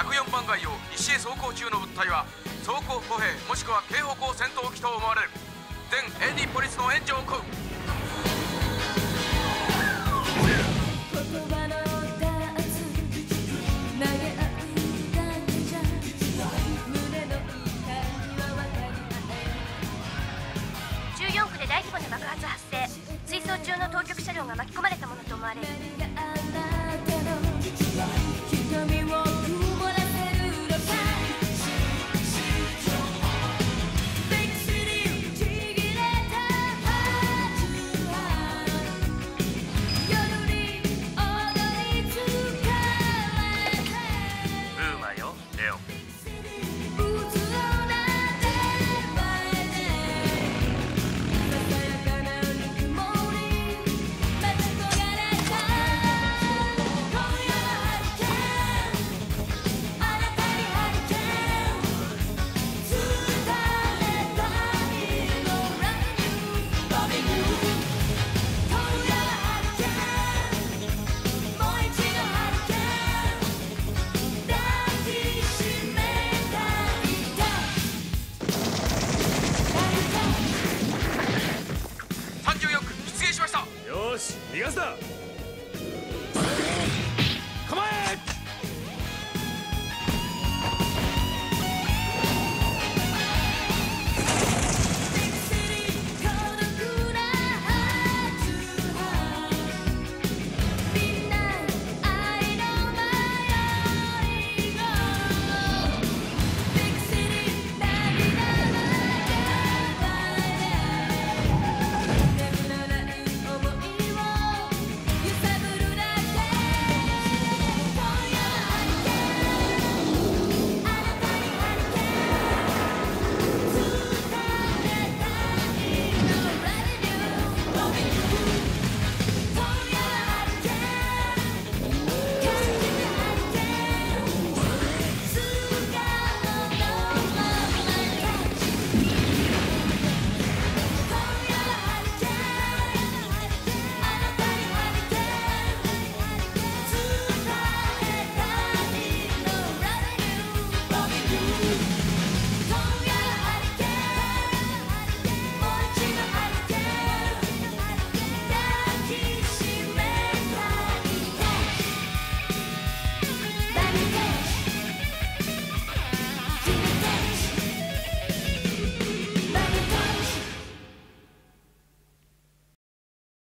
104番街を西へ走行中の物体は走行歩兵もしくは警報光戦闘機と思われる。全エディポリスの援助を請う。14区で大規模な爆発発生。追走中の当局車両が巻き込まれたものと思われる。